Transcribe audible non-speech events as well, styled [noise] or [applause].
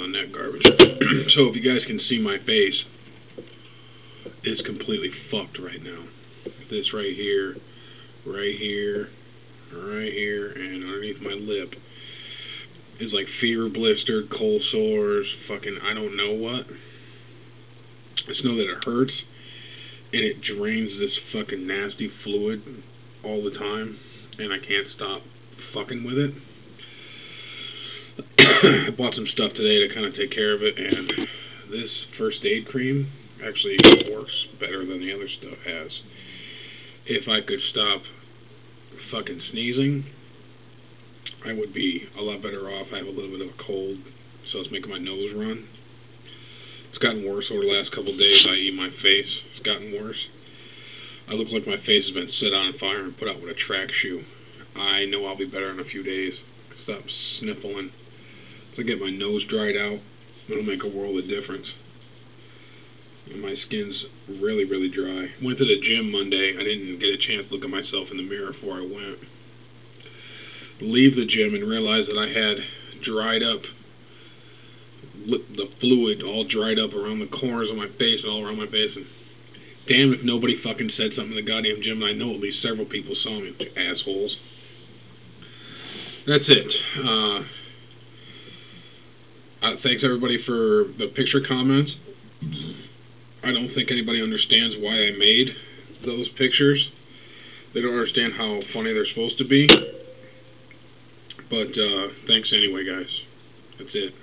on that garbage. [clears throat] so if you guys can see my face, it's completely fucked right now. This right here, right here, right here, and underneath my lip is like fever blistered, cold sores, fucking I don't know what. Just know that it hurts and it drains this fucking nasty fluid all the time and I can't stop fucking with it. I [coughs] bought some stuff today to kind of take care of it and this first aid cream actually works better than the other stuff has. If I could stop fucking sneezing, I would be a lot better off. I have a little bit of a cold, so it's making my nose run. It's gotten worse over the last couple days, i.e., my face. It's gotten worse. I look like my face has been set on fire and put out with a track shoe. I know I'll be better in a few days. Stop sniffling. Get my nose dried out, it'll make a world of difference. And my skin's really, really dry. Went to the gym Monday. I didn't get a chance to look at myself in the mirror before I went. Leave the gym and realize that I had dried up the fluid all dried up around the corners of my face and all around my face. And damn if nobody fucking said something in the goddamn gym. And I know at least several people saw me, assholes. That's it. Uh, uh, thanks everybody for the picture comments. I don't think anybody understands why I made those pictures. They don't understand how funny they're supposed to be. But uh, thanks anyway, guys. That's it.